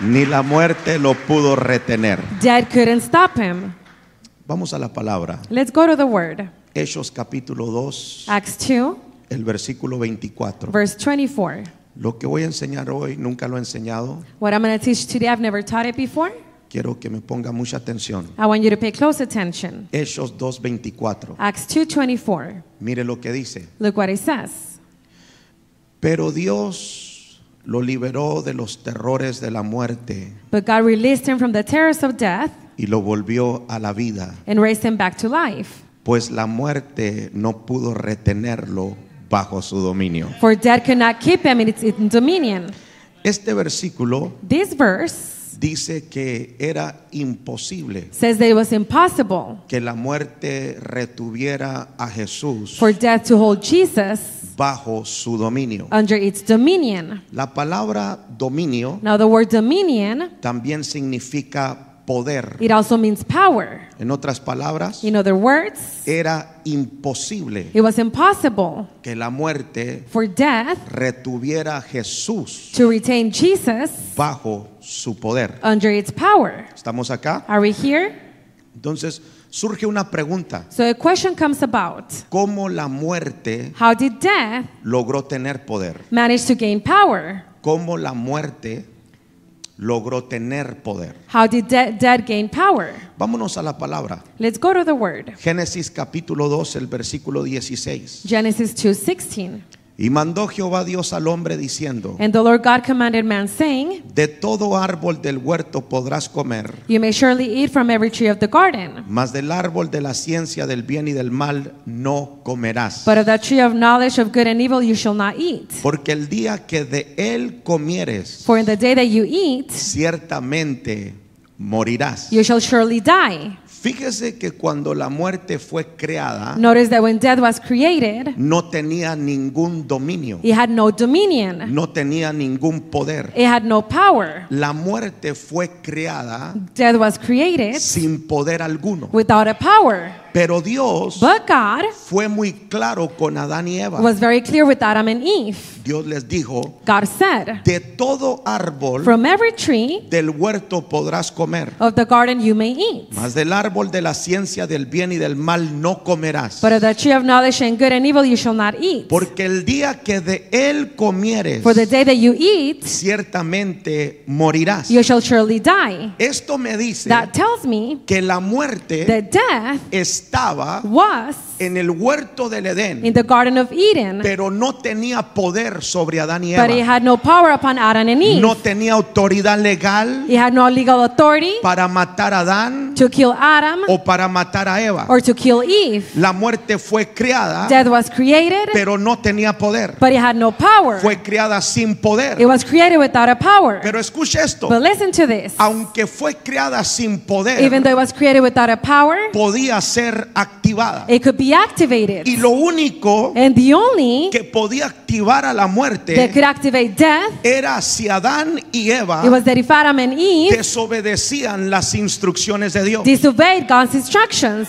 ni la muerte lo pudo retener. Death couldn't stop him. Vamos a la palabra. Let's go to the word. Hechos capítulo 2, Acts 2, el versículo 24. verse 24. Lo que voy a enseñar hoy nunca lo he enseñado. What I'm going to teach today, I've never taught it before. Quiero que me ponga mucha atención. I want you to pay close attention. Hechos 2:24. Acts 2:24. Mire lo que dice. Look what it says. Pero Dios lo liberó de los terrores de la muerte But God released him from the terrors of death y lo volvió a la vida, and raised him back to life. pues la muerte no pudo retenerlo bajo su dominio. For death could not keep him in its in dominion. Este versículo This verse dice que era imposible says that it was impossible que la muerte retuviera a Jesús for death to hold Jesus bajo su dominio. under its dominion. La palabra dominio Now, the word dominion, también significa poder. it also means power. En otras palabras, In other words, era imposible it was impossible que la muerte for death retuviera a Jesús to retain Jesus bajo su poder. under its power. ¿Estamos acá? Are we here? Entonces surge una pregunta. So a question comes about ¿Cómo la muerte How did death logró tener poder? manage to gain power? ¿Cómo la muerte logró tener poder? How did de- death gain power? Vámonos a la palabra. Let's go to the word. Génesis capítulo 2, el versículo 16. Genesis 2:16. Y mandó Jehová Dios al hombre diciendo, And the Lord God commanded man saying, de todo árbol del huerto podrás comer, You may surely eat from every tree of the garden, mas del árbol de la ciencia del bien y del mal no comerás. but of the tree of knowledge of good and evil you shall not eat. Porque el día que de él comieres, For in the day that you eat, ciertamente morirás. you shall surely die. Fíjese que cuando la muerte fue creada, Notice that when death was created, no tenía ningún dominio, it had no dominion, no tenía ningún poder. it had no power. La muerte fue creada Death was created sin poder alguno. without a power. Pero Dios But God fue muy claro con Adán y Eva. was very clear with Adam and Eve. Dios les dijo, God said, de todo árbol From every tree del huerto podrás comer, of the garden you may eat, mas del árbol de la ciencia del bien y del mal no comerás. but of the tree of knowledge and good and evil you shall not eat. Porque el día que de él comieres, For the day that you eat, ciertamente morirás. you shall surely die. Esto me dice That tells me que la muerte that death estaba was en el huerto del Edén, in the Garden of Eden, pero no tenía poder sobre Adán y but he Eva. had no power upon Adam and Eve. No tenía autoridad legal He had no legal authority para matar a Adán to kill Adam o para matar a Eva. or to kill Eve. La muerte fue creada, Death was created, pero no tenía poder. but he had no power. Fue creada sin It poder. was created without a power. Pero escuche esto, But listen to this. aunque fue creada sin Even poder, though it was created without a power, podía ser activada. it could be activated. Y lo único And the only que podía activar a la that muerte could activate death, era si Adán y Eva it was that if Adam and Eve desobedecían las instrucciones de Dios. Disobeyed God's instructions.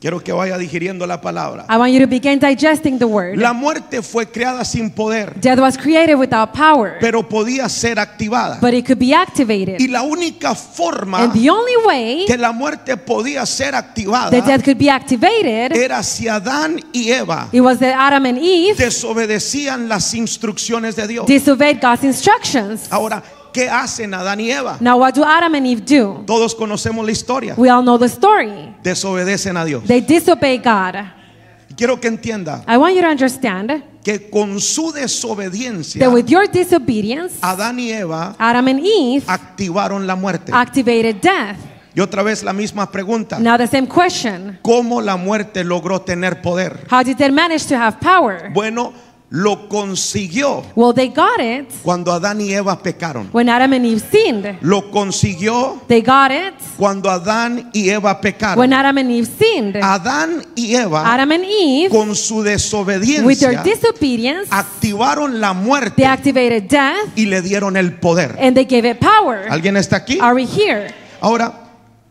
Quiero que vaya digiriendo la palabra. I want you to begin digesting the word. La muerte fue creada sin poder, Death was created without power, pero podía ser activada. but it could be activated. Y la única forma And the only way que la muerte podía ser activada that death could be activated, era si Adán y Eva it was that Adam and Eve desobedecían las instrucciones de Dios. disobeyed God's instructions. Ahora, ¿qué hacen Adán y Eva? Now, what do Adam and Eve do? Todos conocemos la historia. We all know the story. Desobedecen a Dios. They disobey God. Quiero que entienda I want you to understand que con su desobediencia, that with your disobedience, Adán y Eva Adam and Eve activaron la muerte. activated death. Y otra vez la misma pregunta. Now, the same question ¿Cómo la muerte logró tener poder? How did they manage to have power? Bueno, lo consiguió Well, they got it cuando Adán y Eva pecaron. when Adam and Eve sinned. Lo consiguió They got it cuando Adán y Eva when pecaron. Adam and Eve sinned. Adán y Eva, Adam and Eve, con su with their desobediencia, disobedience, activaron la they muerte activated death y le dieron el poder. and they gave it power. ¿Alguien está aquí? Are we here? Ahora,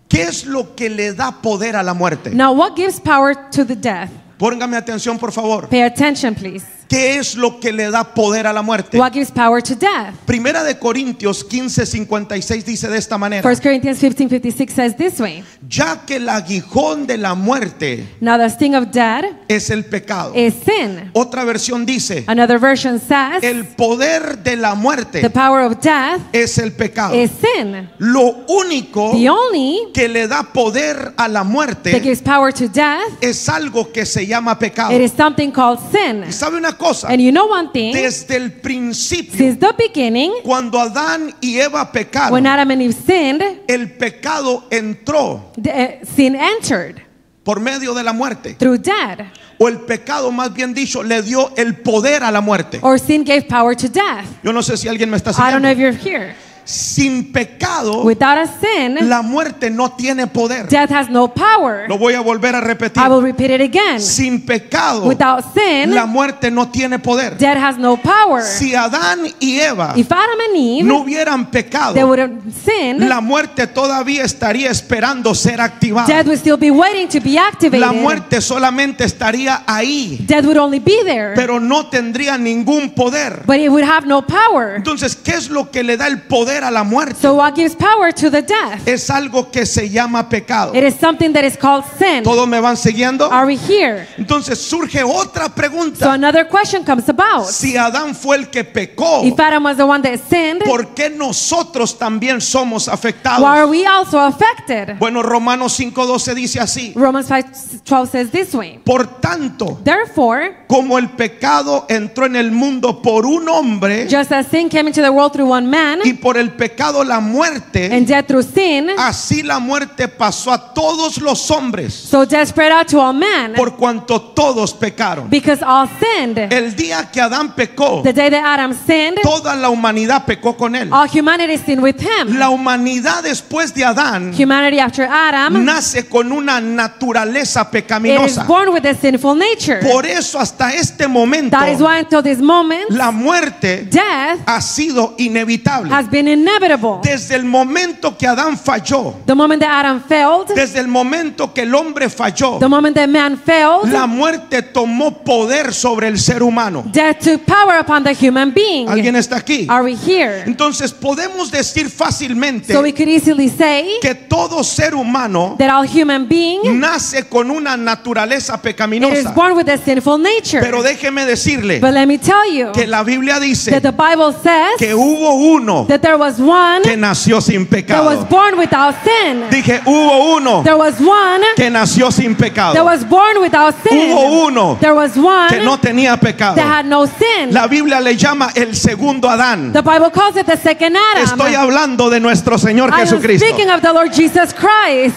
¿qué es lo que le da poder a la muerte? Now, what gives power to the death? Póngame atención, por favor. Pay attention, please. ¿Qué es lo que le da poder a la muerte? What gives power to death? Primera de Corintios 15, 56 dice de esta manera. 1 Corinthians 15 56 says this way Ya que el aguijón de la muerte Now the sting of death es el pecado. is sin. Otra versión dice, Another version says el poder de la the muerte power of death es el pecado. is sin. Lo único The only que le da poder a la that muerte gives power to death, es algo que se llama pecado. it is something called sin. Y sabe una cosa, And you know one thing, desde el principio, since the beginning, cuando Adán y Eva pecaron, when Adam and Eve sinned, el pecado entró the, uh, sin entered por medio de la muerte. through death, O el pecado, más bien dicho, le dio el poder a la muerte. or sin gave power to death. Yo no sé si alguien me está I don't know siguiendo. if you're here. Sin pecado, Without a sin, la muerte no tiene poder. death has no power. Lo voy a volver a repetir. I will repeat it again. Sin pecado, Without sin, la muerte no tiene poder. death has no power. Si Adán y Eva If Adam and Eve, no hubieran they pecado, would have sinned, la muerte todavía estaría esperando ser activada. death would still be waiting to be La activated. muerte solamente estaría ahí, Death would only be there, pero no tendría ningún poder. but it would have no power. Entonces, ¿qué es lo que le da el poder a la muerte? So what gives power to the death? Es algo que se llama pecado. It is something that is called sin. ¿Todos me van siguiendo? Are we here? Entonces surge otra So pregunta. another question comes about. Si Adán fue el que pecó, If Adam was the one that sinned, ¿por qué nosotros también somos why are afectados? we also affected? Bueno, Romanos 5:12 dice así. Romans 5:12 says this way. Por tanto, Therefore, como el pecado entró en el mundo por un hombre just as sin came into the world through one man, y por el pecado la muerte, and death through sin, así la muerte pasó a todos los hombres so death spread out to all men, por cuanto todos pecaron. because all sinned. El día que Adán pecó, The day that Adam sinned, toda la humanidad pecó con él. all humanity sinned with him. La humanidad después de Adán Humanity after Adam, nace con una naturaleza it is pecaminosa. born with a sinful nature. Por eso hasta este momento That is why until this moment, la muerte death ha sido inevitable. has been inevitable. Desde el momento que Adán falló, The moment that Adam failed, desde el momento que el hombre falló, the moment that man failed, la muerte tomó poder sobre el ser humano. death took power upon the human being. ¿Alguien está aquí? Are we here? Entonces podemos decir fácilmente So we could easily say que todo ser humano that all human being nace con una naturaleza it is pecaminosa. born with a sinful nature. Pero déjeme decirle But let me tell you que la Biblia that dice the Bible says que hubo uno that there was one que nació sin that was pecado. born without sin. Dije, hubo uno There was one que nació sin that pecado. was born without sin. Hubo uno There was one que no tenía pecado. that had no sin. La Biblia le llama el segundo Adán. The Bible calls it the second Adam. Estoy hablando de nuestro Señor I am Jesucristo. speaking of the Lord Jesus Christ.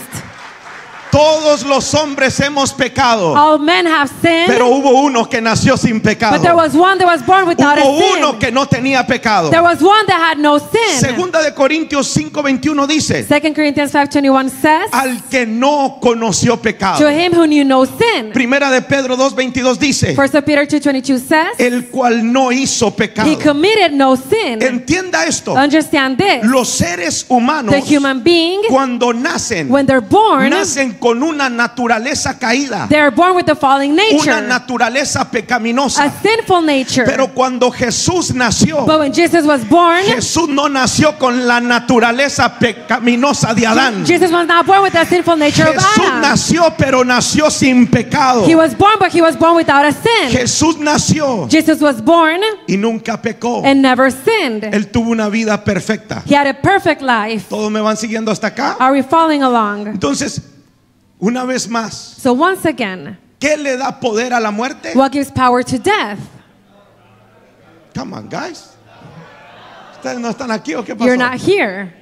Todos los hombres hemos pecado, All men have sinned, pero hubo uno que nació sin but there pecado. was one that was born without a Hubo uno sin. que no tenía pecado. There was one that had no sin. Segunda de Corintios 5:21 dice, 2 Corinthians 5:21 says, al que no conoció pecado. "To him who knew no sin." Primera de Pedro 2:22 dice, 1 Peter 2:22 says, el cual no hizo pecado. "He committed no sin." Entienda esto. Understand this. Los seres humanos The human being cuando nacen when they're born, nacen con una naturaleza caída, they are born with the falling una nature, naturaleza a pecaminosa. sinful nature. Pero cuando Jesús nació, But when Jesus was born, Jesús no nació con la naturaleza pecaminosa de Adán. Jesus was not born with the sinful nature of Jesús Adam. nació, pero nació sin pecado. He was born, but he was born without a sin. Jesús nació Jesus was born y nunca pecó. and never sinned. Él tuvo una vida perfecta. He had a perfect life. ¿Todos me van siguiendo hasta acá? Are we following along? Entonces, una vez más, So once again, ¿qué le da poder a la muerte? what gives power to death? Come on, guys. ¿Ustedes no están aquí o qué You're pasó? not here.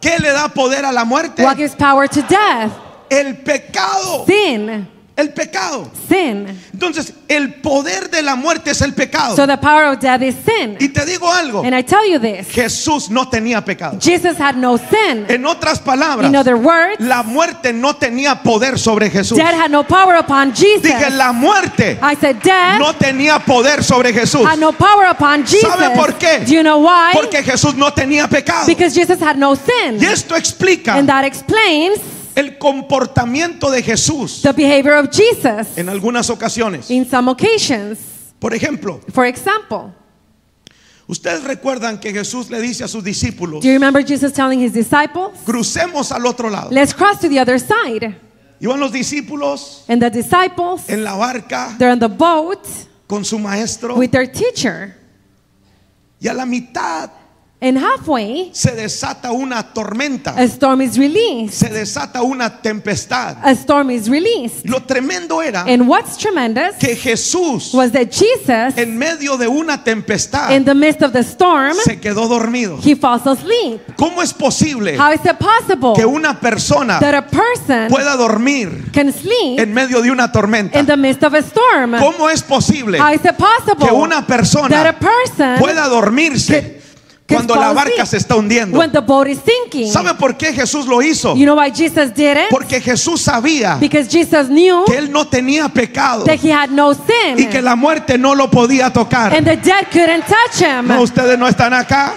¿Qué le da poder a la muerte? What gives power to death? El pecado. Sin. El pecado. Sin. Entonces, el poder de la muerte es el pecado. So the power of death is sin. Y te digo algo, And I tell you this Jesús no tenía pecado. Jesus had no sin. En otras palabras, In other words, la muerte no tenía poder sobre Jesús. death had no power upon Jesus. Dije, la muerte I said death no tenía poder sobre Jesús. had no power upon Jesus. ¿Sabe por qué? Do you know why? Porque Jesús no tenía pecado. Because Jesus had no sin. Y esto explica And that explains el comportamiento de Jesús the behavior of Jesus en algunas ocasiones. in some occasions. Por ejemplo, For example, ustedes recuerdan que Jesús le dice a sus discípulos, do you remember Jesus telling his disciples, crucemos al otro lado. let's cross to the other side? Iban los discípulos And the disciples, en la barca they're on the boat con su maestro with their teacher. y a la mitad And halfway, se desata una tormenta, a storm is released. se desata una tempestad. A storm is released. Lo tremendo era And what's tremendous que Jesús was that Jesus, en medio de una tempestad in the midst of the storm, se quedó dormido. he falls asleep. ¿Cómo es posible How is it possible que una persona that a person pueda dormir can sleep en medio de una tormenta? in the midst of a storm? ¿Cómo es posible How is it possible que una that a persona person pueda dormirse cuando la barca se está hundiendo? when the boat is sinking? ¿Sabe por qué Jesús lo hizo? You know why Jesus did it? Porque Jesús sabía Because Jesus knew que él no tenía pecado that he had no sin y que la muerte no lo podía tocar. and the dead couldn't touch him. No, ustedes no están acá.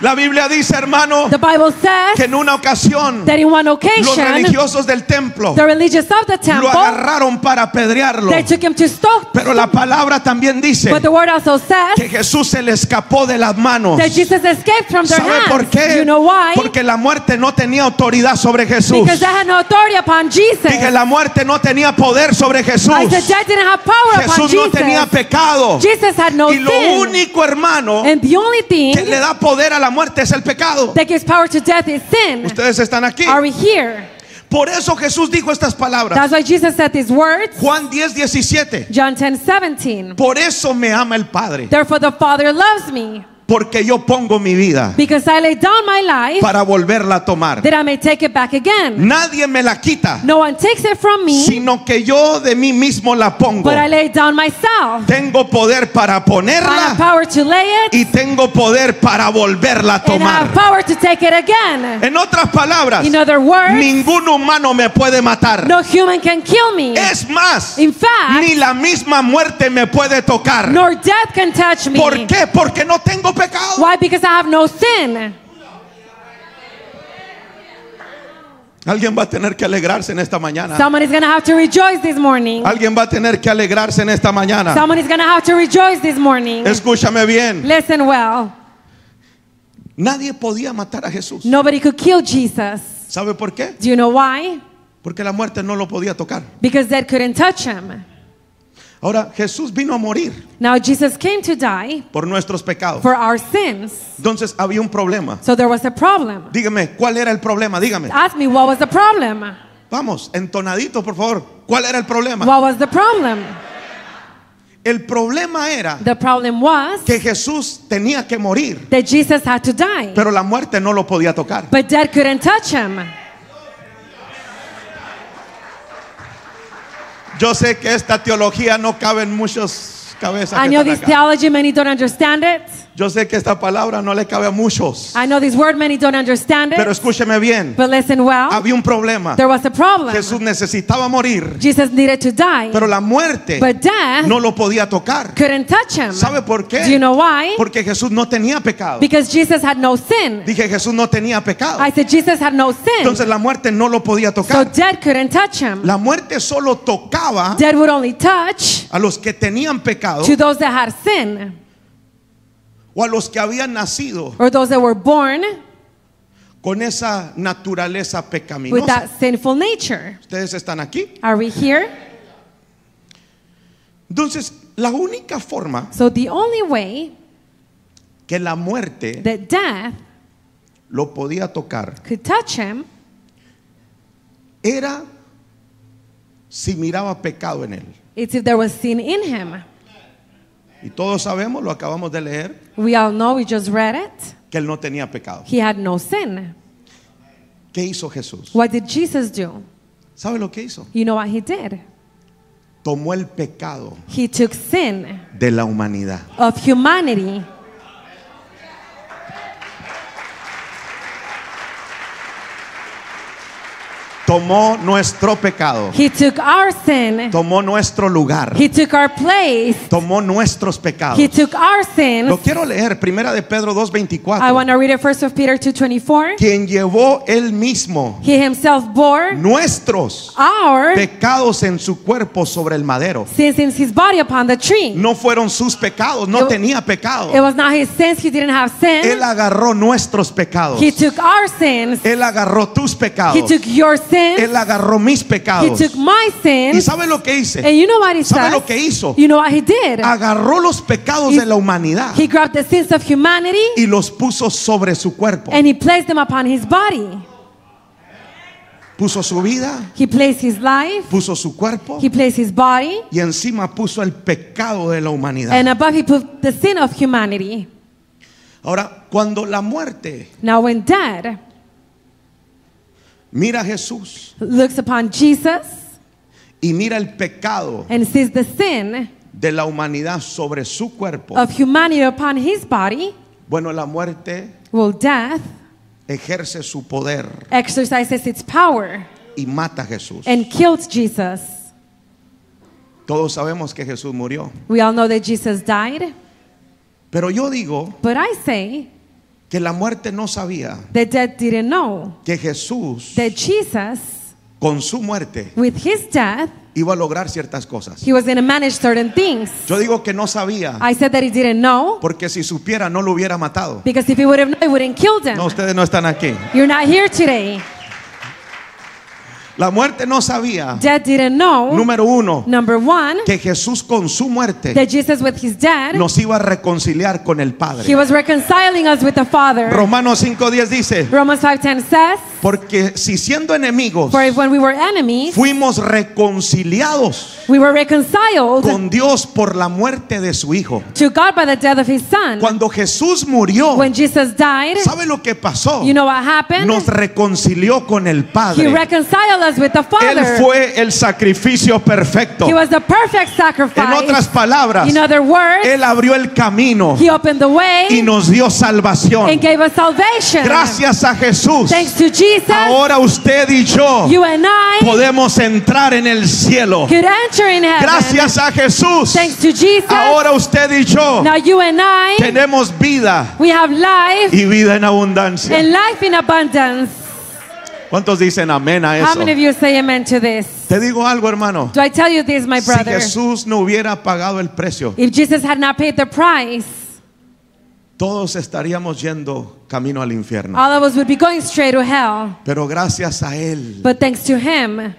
La Biblia dice, hermano, The Bible que says en una ocasión that in one los occasion, religiosos del templo the religious of the lo temple, agarraron para apedrearlo. they took him to stone. Pero la palabra también dice But the word also says que Jesús se le escapó de las manos. that Jesus escaped from their ¿Sabe hands. por qué? You know why? Porque la muerte no tenía autoridad sobre Jesús. Because they had no authority upon Jesus. Dije, la muerte no tenía poder sobre Jesús. I said death didn't have power upon Jesús no Jesus. tenía pecado. Jesus had no Y lo sin. único, hermano, and the only thing que le da poder a la muerte es el pecado. that gives power to death is sin. Ustedes están aquí. Are we here? Por eso Jesús dijo estas palabras. That's why Jesus said these words. Juan 10, 17. John 10 17. Por eso me ama el Padre. Therefore, the Father loves me Porque yo pongo mi vida because I lay down my life para volverla a tomar. that I may take it back again. Nadie me la quita, No one takes it from me, sino que yo de mí mismo la pongo. but I lay down myself. Tengo poder para I have ponerla power to lay it y tengo poder para volverla a and I tomar. power to take it again. En otras palabras, In other words, ningún humano me puede matar. no human can kill me. Es más, In fact, ni la misma muerte me puede tocar. nor death can touch me. ¿Por qué? Porque no tengo pecado. Why? Because I have no sin. Alguien va a tener que alegrarse en esta mañana. Someone is going to have to rejoice this morning. Alguien va a tener que alegrarse en esta mañana. Someone is going to have to rejoice this morning. Escúchame bien. Listen well. Nadie podía matar a Jesús. Nobody could kill Jesus. ¿Sabe por qué? Do you know why? Porque la muerte no lo podía tocar. Because death couldn't touch him. Ahora, Jesús vino a morir Now Jesus came to die por nuestros pecados. for our sins. Entonces había un problema. So there was a problem. Dígame, ¿cuál era el problema? Dígame. Ask me what was the problem? Vamos, entonadito, por favor. ¿Cuál era el problema? What was the problem? El problema era The problem was que Jesús tenía que morir, that Jesus had to die. pero la muerte no lo podía tocar. But death couldn't touch him. Yo sé que esta teología no cabe en muchas cabezas. I know this acá. theology, many don't understand it. Yo sé que esta palabra no le cabe a muchos. I know this word, many don't understand Pero it. escúcheme bien. But listen well, Había un problema. there was a problem. Jesús necesitaba morir, Jesus needed to die. pero la muerte But death no lo podía tocar. couldn't touch him. ¿Sabe por qué? Do you know why? Porque Jesús no tenía pecado. Because Jesus had no sin. Dije, Jesús no tenía pecado. I said Jesus had no sin. Entonces la muerte no lo podía So tocar. death couldn't touch him. La muerte solo tocaba Death would only touch a los que tenían pecado to those that had sin o a los que habían nacido or those that were born con esa naturaleza with pecaminosa. that sinful nature. Ustedes están aquí. Are we here? Entonces, la única forma So the only way que la muerte that death lo podía tocar could touch him era si miraba pecado en él. is if there was sin in him. Y todos sabemos, lo acabamos de leer, We all know, we just read it. que él no tenía pecado. He had no sin. ¿Qué hizo Jesús? What did Jesus do? ¿Sabe lo que hizo? You know what he did? Tomó el pecado He took sin de la humanidad. of humanity. Tomó nuestro pecado, He took our sin. tomó nuestro lugar, He took our place. tomó nuestros pecados. He took our sins. Lo quiero leer, primera de Pedro I 2:24. want to read it first of Peter 2:24. Quien llevó él mismo He himself bore nuestros our pecados en su cuerpo sobre el madero. sins in his body upon the tree. No fueron sus pecados, no It- tenía pecado. It was not his sins. He didn't have sin. Él agarró nuestros pecados. He took our sins. Él agarró tus He pecados. took your sins. Él agarró mis He pecados. took my ¿Y sins. sabe lo que hice? And you know what he ¿Sabe said? lo que hizo? You know what he did? Agarró los pecados He- de la humanidad He grabbed the sins of humanity y los puso sobre su cuerpo. and he placed them upon his body. Puso su vida, He placed his life. puso su cuerpo He placed his body. y encima puso el pecado de la humanidad. And above he put the sin of humanity. Ahora, cuando la muerte Now when death mira a Jesús looks upon Jesus y mira el pecado and sees the sin de la humanidad sobre su cuerpo, of humanity upon his body, bueno, la muerte will death ejerce su poder exercises its power y mata a Jesús. and kills Jesus. Todos sabemos que Jesús murió. We all know that Jesus died, Pero yo digo but I say que la muerte no sabía that death didn't know que Jesús that Jesus, con su muerte with his death, iba a lograr ciertas cosas. he was going to manage certain things. Yo digo que no sabía I said that he didn't know porque si supiera no lo hubiera matado. because if he would have known, he wouldn't killed him. No, ustedes no están aquí. You're not here today. La muerte no sabía, Death didn't know, número uno, number one, que Jesús con su muerte that Jesus with his death, nos iba a reconciliar con el he Padre. was reconciling us with the Father. Romanos 5.10 dice, Romans 5.10 says, porque si siendo enemigos For when we were enemies, fuimos reconciliados we were reconciled con Dios por la muerte de su Hijo. to God by the death of his Son. Cuando Jesús murió, When Jesus died, ¿sabe lo que pasó? you know what happened? Nos reconcilió con el He Padre. reconciled us with the Él Father. fue el sacrificio perfecto. He was the perfect En sacrifice. otras palabras, In other words, Él abrió el camino He opened the way y nos dio salvación. and gave us salvation. Gracias a Jesús. Thanks to Jesus, Ahora usted y yo you and I podemos entrar en el cielo. could enter in heaven. Gracias a Jesús. Thanks to Jesus, Ahora usted y yo now you and I, tenemos vida we have life y vida en abundancia. and life in abundance. ¿Cuántos dicen amén a How eso? many of you say amen to this? Te digo algo, hermano. Do I tell you this, my Si brother? Jesús no hubiera pagado el precio, If Jesus had not paid the price, todos estaríamos yendo camino al infierno. all of us would be going straight to hell. Pero gracias a Él But thanks to him,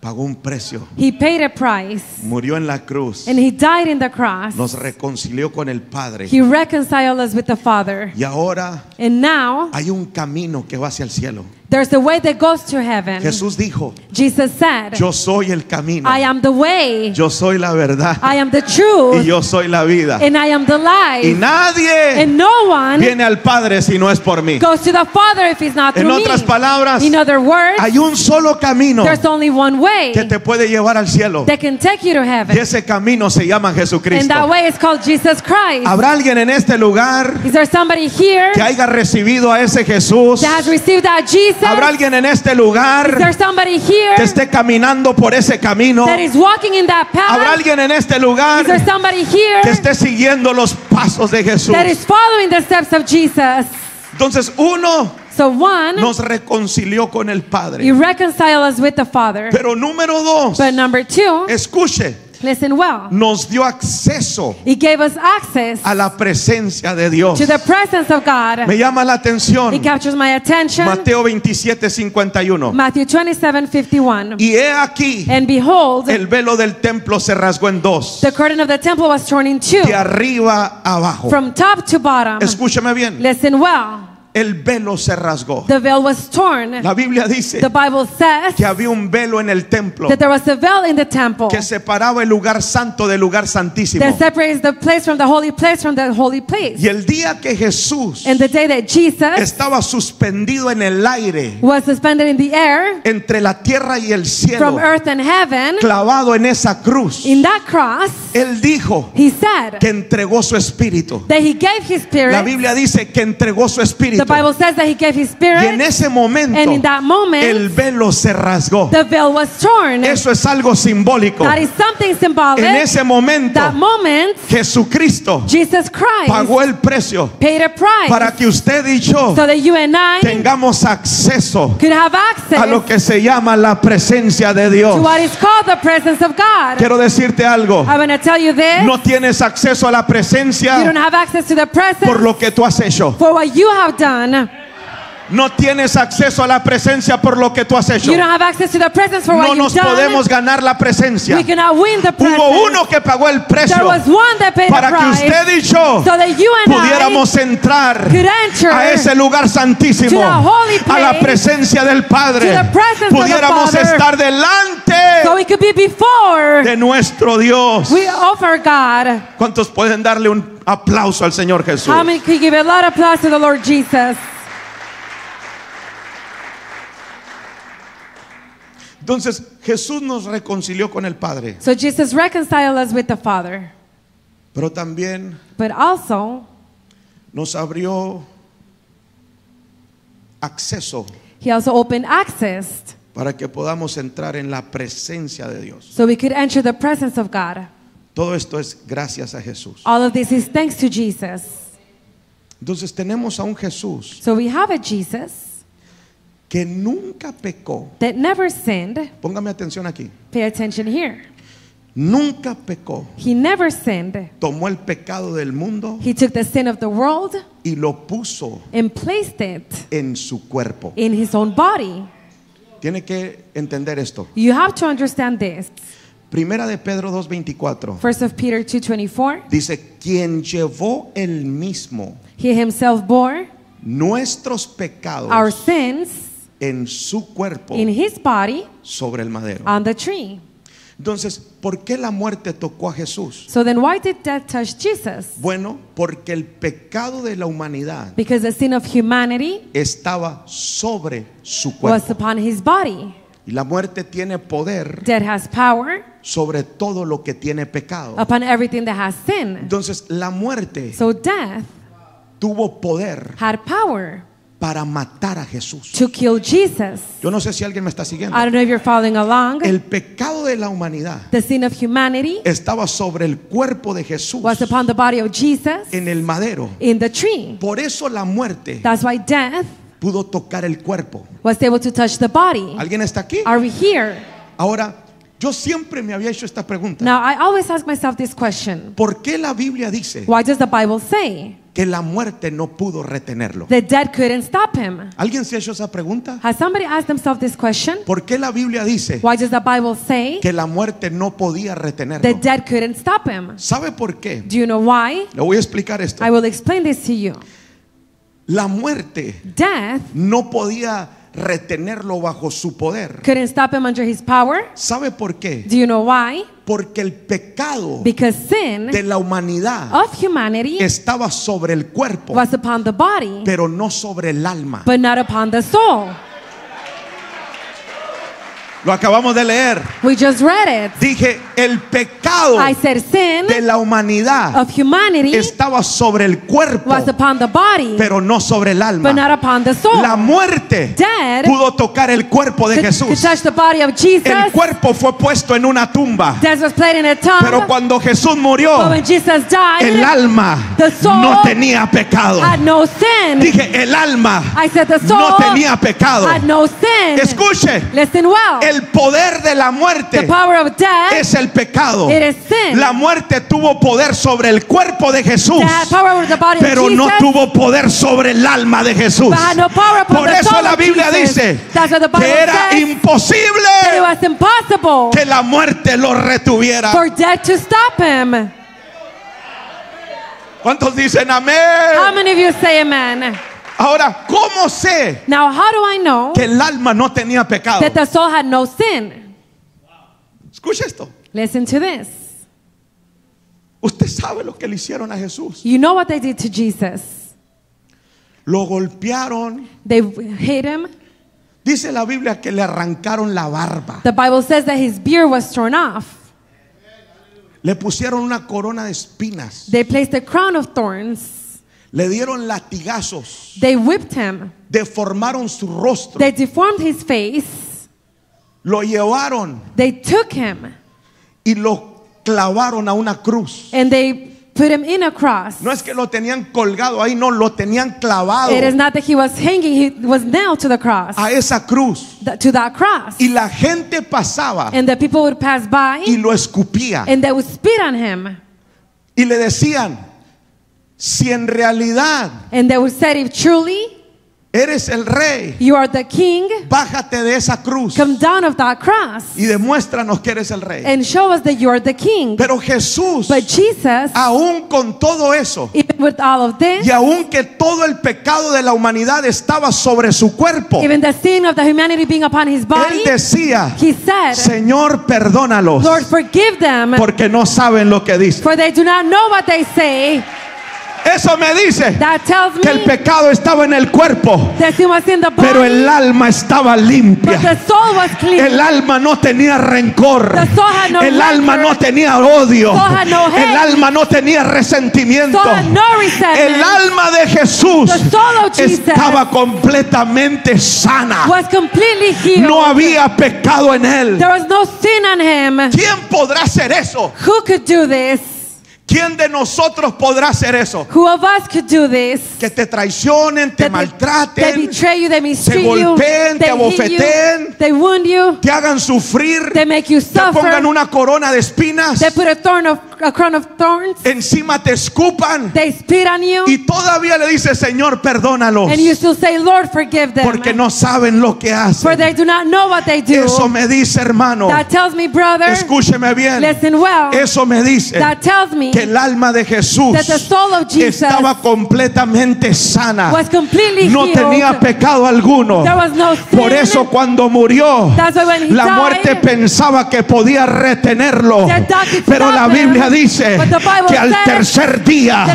pagó un precio, he paid a price murió en la cruz, and he died in the cross. nos reconcilió con el Padre. He reconciled us with the Father. Y ahora And now hay un camino que va hacia el cielo. There's a way that goes to heaven. Jesús dijo, Jesus said, yo soy el camino, I am the way, yo soy la verdad I am the y truth, yo soy la vida. and I am the Y life. nadie And no one viene al Padre si no es por mí. goes to the Father if it's not En through otras me. palabras, In other words, hay un solo camino there's only one way que te puede llevar al cielo. that can take you to Y heaven. ese camino se llama And Jesucristo. that way is called Jesus Christ. ¿Habrá alguien en este lugar Is there somebody here que haya recibido a ese Jesús? that has received that Jesus? ¿Habrá alguien en este lugar there somebody here que esté caminando por ese camino? that is walking in that ¿Habrá path? alguien en este lugar que esté siguiendo los pasos de Jesús? that is following the steps of Jesus? Entonces uno So one, nos reconcilió con el you Padre. reconcile us with the Father. Pero número dos, But number two, escuche, listen well. nos dio acceso He gave us access a la presencia de Dios. to the presence of God. Me llama la atención It captures my attention. Mateo 27, 51. Matthew 27, 51. Y he aquí, And behold, el velo del templo se rasgó en dos, the curtain of the temple was torn in two, de arriba a abajo. from top to bottom. Escúchame bien, Listen well. El velo se rasgó. The veil was torn. La Biblia dice The Bible says que había un velo en el templo that there was a veil in the temple que separaba el lugar santo del lugar santísimo. that separates the place from the holy place from the holy place. Y el día que Jesús And the day that Jesus estaba suspendido en el aire was suspended in the air entre la tierra y el cielo, from earth and heaven, clavado en esa cruz, in that cross, él dijo he said que entregó su espíritu. that he gave his La spirit. Biblia dice que entregó su espíritu The Bible says that he gave his Y en spirit, ese momento and in that moment, el velo se rasgó. the veil was torn. Eso es algo simbólico. That is something symbolic. En ese momento That moment, Jesucristo Jesus Christ pagó el precio paid a price para que usted y yo so that you and I tengamos acceso could have access a lo que se llama la presencia de Dios. to what is called the presence of God. Quiero decirte algo. Tell you this. No tienes acceso a la you don't presencia have access to the presence por lo que tú has hecho. for what you have done. Ana. No tienes acceso a la presencia por lo que tú has hecho. You don't have access to the presence for what No you've nos done. podemos ganar la presencia. we cannot win the presence. Hubo uno que pagó el precio there was one that paid para the que price usted y yo so that you and pudiéramos entrar could enter a ese lugar santísimo, to the holy a la presencia del Padre, to the presence of the pudiéramos Father, estar delante I so we could be before de nuestro Dios. we offer God. ¿Cuántos pueden darle un aplauso al Señor Jesús? How many could give a lot of applause to the Lord Jesus? Entonces Jesús nos reconcilió con el Padre, So Jesus reconciled us with the Father, pero también but also nos abrió acceso He also opened access para que podamos entrar en la presencia de Dios. so we could enter the presence of God. Todo esto es gracias a Jesús. All of this is thanks to Jesus. Entonces tenemos a un Jesús So we have a Jesus que nunca pecó. that never sinned. Póngame atención aquí. Pay attention here. Nunca pecó. He never sinned. Tomó el pecado del mundo He took the sin of the world y lo puso and placed it en su cuerpo. in his own body. Tiene que entender esto. You have to understand this. Primera de Pedro 2:24 First of Peter 2:24. dice, quien llevó el mismo He himself bore nuestros pecados our sins en su cuerpo in his body sobre el madero. on the tree. Entonces, ¿por qué la muerte tocó a Jesús? So then why did death touch Jesus? Bueno, porque el pecado de la humanidad Because the sin of humanity estaba sobre su was cuerpo. upon his body. Y la muerte tiene poder Death has power sobre todo lo que tiene pecado. upon everything that has sin. Entonces, la muerte So death tuvo poder had power para matar a Jesús. to kill Jesus. Yo no sé si alguien me está siguiendo. I don't know if you're following along. El pecado de la humanidad The sin of humanity estaba sobre el cuerpo de Jesús was upon the body of Jesus en el madero. in the tree. Por eso la muerte That's why death pudo tocar el cuerpo. was able to touch the body. ¿Alguien está aquí? Are we here? Ahora, yo siempre me había hecho esta pregunta. Now, I always ask myself this question ¿Por qué la Biblia dice Why does the Bible say que la muerte no pudo retenerlo? the dead couldn't stop him? ¿Alguien se ha hecho esa pregunta? Has somebody asked themselves this question? ¿Por qué la Biblia dice Why does the Bible say que la muerte no podía the retenerlo? dead couldn't stop him? ¿Sabe por qué? Do you know why? Le voy a explicar esto. I will explain this to you. La muerte Death no podía retenerlo bajo su poder. couldn't stop him under his power. ¿Sabe por qué? Do you know why? Porque el pecado Because sin de la humanidad of humanity estaba sobre el cuerpo, was upon the body, pero no sobre el alma. but not upon the soul. Lo acabamos de leer. We just read it. Dije, el pecado I said sin de la humanidad of humanity estaba sobre el cuerpo, was upon the body, pero no sobre el but not alma. upon the soul. La muerte Dead pudo tocar el cuerpo de could, could Jesús. touch the body of El Jesus. cuerpo fue puesto en una tumba, was in a tomb. pero cuando Jesús but murió, when Jesus died, el alma the soul no tenía pecado. had no sin. Dije, el alma I said the soul no tenía pecado. had no sin. Escuche, Listen well. el poder de la muerte es el pecado. It is sin. La muerte tuvo poder sobre el cuerpo de Jesús, pero no tuvo poder sobre el alma de Jesús. Por eso la Biblia dice que era imposible que la muerte lo retuviera. for death to stop him. ¿Cuántos dicen amén? Ahora, ¿cómo sé Now, how do I know que el alma no tenía pecado? that the soul had no sin? Escuche esto. Listen to this. Usted sabe lo que le hicieron a Jesús. You know what they did to Jesus? Lo golpearon. They hit him. Dice la Biblia que le arrancaron la barba. The Bible says that his beard was torn off. Le pusieron una corona de espinas. They placed a crown of thorns. Le dieron latigazos, They whipped him. deformaron su rostro, They deformed his face. lo llevaron They took him y lo clavaron a una cruz. and they put him in a cross. No es que lo tenían colgado ahí, no, lo tenían clavado It is not that he was hanging, he was nailed to the cross, a esa cruz. th- to that cross. Y la gente pasaba And the people would pass y by lo escupía. and they would spit on him. Y le decían, si en realidad And they would say, if truly eres el rey, you are the king, bájate de esa cruz come down of that cross y demuéstranos que eres el rey. and show us that you are the king. Pero Jesús, But Jesus, aún con todo eso, even with all of this, y aún que todo el pecado de la humanidad estaba sobre su cuerpo, even the sin of the humanity being upon his body, él decía, he said, Señor, perdónalos, Lord, forgive them, porque no saben lo que dicen. for they do not know what they say. Eso me dice que el pecado estaba en el cuerpo, pero el alma estaba limpia. El alma no tenía rencor. El alma no tenía odio. El alma no tenía resentimiento. El alma de Jesús estaba completamente sana. No había pecado en él. There was no sin on him. ¿Quién podrá hacer eso? ¿Quién de nosotros podrá hacer eso? Who of us could do this? Que te traicionen, te That they, they maltraten, betray you, they you, golpeen, te they hit you, they wound you, te hagan sufrir, they make you te pongan suffer, una corona de espinas, they put a thorn of a crown of thorns, encima te escupan they spit on you, y todavía le dice, Señor, perdónalos, and you still say, Lord, forgive them, porque no saben lo que for hacen. they do not know what they do. Eso me dice, hermano, That tells me, brother, escúcheme bien, listen well. eso me dice That tells me que el alma de Jesús that the soul of Jesus estaba completamente sana, was completely no healed. tenía pecado alguno. There was no sin. Por eso cuando murió, That's why when he la died, muerte pensaba que podía retenerlo. Pero la him. Biblia dice Bible que al tercer día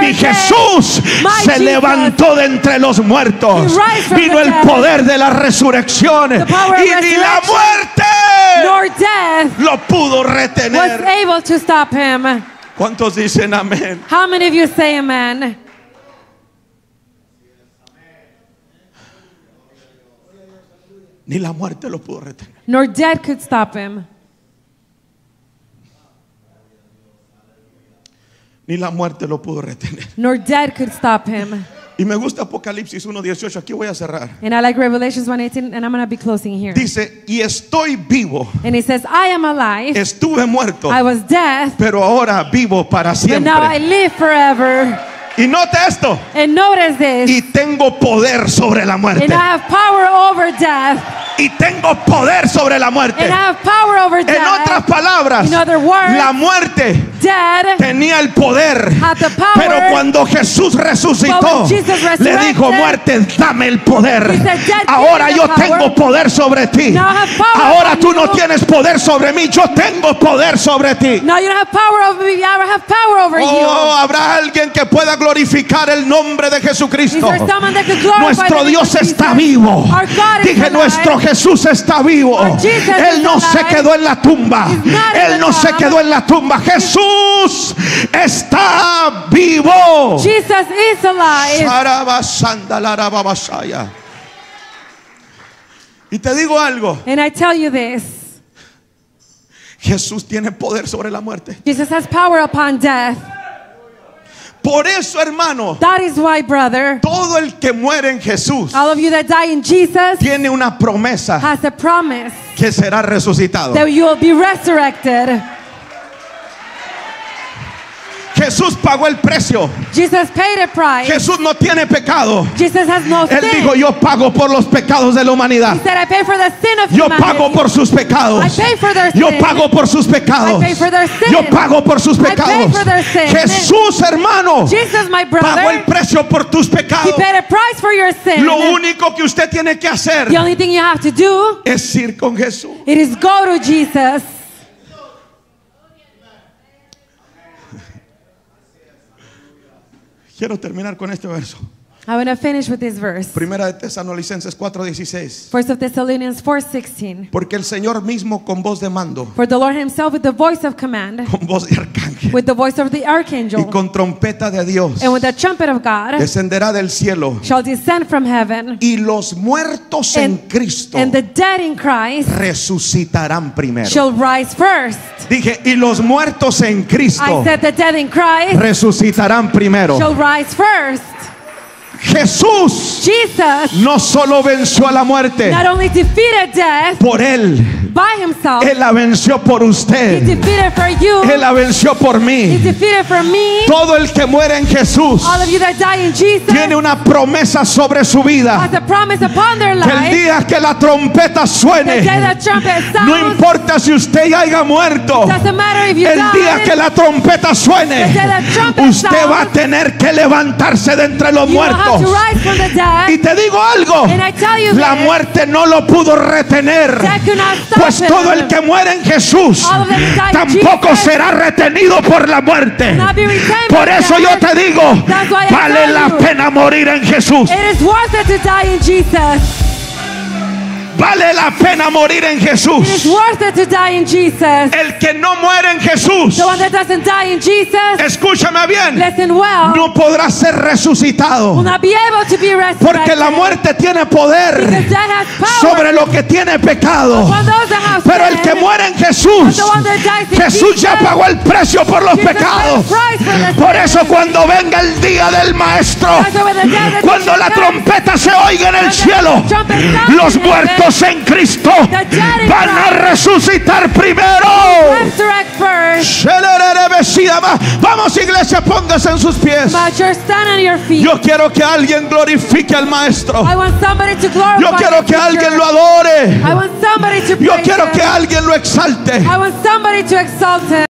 mi Jesús se levantó de entre los muertos. Vino el poder de la resurrección y ni la muerte lo pudo retener. ¿Cuántos dicen amén? How many of you say amen? Ni la muerte lo pudo retener. Nor death could stop him. Ni la muerte lo pudo retener. Nor death could stop him. Y me gusta Apocalipsis 1.18. Aquí voy a cerrar. And I like Revelations 1:18, and I'm going to be closing here. Dice, y estoy vivo. And it says, I am alive. Estuve muerto, I was dead, pero ahora vivo para but now I siempre. live forever. Y note esto. And notice this. Y tengo poder sobre la muerte. And I have power over death. Y tengo poder sobre la muerte. And I have power over En otras palabras, words, la muerte tenía el poder. Pero cuando Jesús resucitó, le dijo, muerte, dame el poder. he said, "Death, Ahora yo tengo poder sobre ti. Ahora tú no you. tienes poder sobre mí, yo tengo poder sobre ti. Oh, habrá alguien que pueda glorificar el nombre de Jesucristo. Nuestro Dios está vivo. Dije, nuestro Jesús está vivo. Él no se quedó en la tumba. Él no se quedó en la tumba. Jesús está vivo. Jesus is alive. Y te digo algo, And I tell you this Jesús tiene poder sobre la muerte. Jesus has power upon death. Por eso, hermano, That is why, brother, todo el que muere en Jesús all of you that die in Jesus tiene una promesa has a promise que será resucitado. that you will be resurrected. Jesús pagó el precio. Jesus paid a price. Jesús no tiene pecado. Jesus has no Él sin. dijo, yo pago por los pecados de la humanidad. He said, I pay for the sin of Yo humanity. pago por sus pecados. I pay for their Yo sin. pago por sus pecados. I pay for their sin. Yo pago por sus I pay pecados. for their sin. Jesús, hermano, Jesus, my pagó el brother, precio por tus he pecados. paid a price for your sin. Lo único que usted tiene que hacer The only thing you have to do es ir con Jesús. it is go to Jesus. Quiero terminar con este verso. I want to finish with this verse. Primera de Tesalonicenses 4:16. First of Thessalonians 4:16. Porque el Señor mismo con voz de mando, For the Lord himself with the voice of command, con voz de arcángel with the voice of the y archangel, con trompeta de Dios, and with the trumpet of God, descenderá del cielo shall descend from heaven, y los muertos en and, Cristo and the dead in Christ resucitarán primero. shall rise first. Dije, y los muertos en I Cristo said the dead in Christ resucitarán primero. shall rise first. Jesús Jesus no solo venció a la muerte not only defeated death por él, by himself, él la venció por he usted, defeated for you, él la venció por he mí. defeated for me. Todo el que muere en Jesús All of you that die in Jesus tiene una promesa sobre su vida. has a promise upon their Que el life. día que la trompeta The suene, day that trumpet no sounds, importa si usted ya haya muerto, doesn't matter if you el día que la trompeta suene, The day that trumpet usted va a tener que levantarse de entre los You will have to muertos. rise from the Y dead. te digo algo, And I tell you la this, muerte no lo pudo retener. Pues todo el que muere en Jesús tampoco será retenido por la muerte. Por eso yo te digo, vale la pena morir en Jesús. Vale la pena morir en It is Jesús. worth it to die in Jesus. El que no muere en Jesús, The one that doesn't die in Jesus, escúchame bien, listen well, no podrá ser will resucitado. not be able to be resurrected. Porque la muerte tiene Because poder death has power sobre lo que tiene pecado. upon those that have Pero el que muere en Jesús, The one that dies in Jesús ya pagó el precio por los Jesus pecados. Por eso cuando venga el día del maestro, cuando la trompeta se oiga en el cielo, los muertos en Cristo van a resucitar primero. Vamos iglesia, póngase en sus pies. Yo quiero que alguien glorifique al maestro. I want somebody to glorify Yo quiero que alguien lo adore. Yo quiero que alguien lo exalte.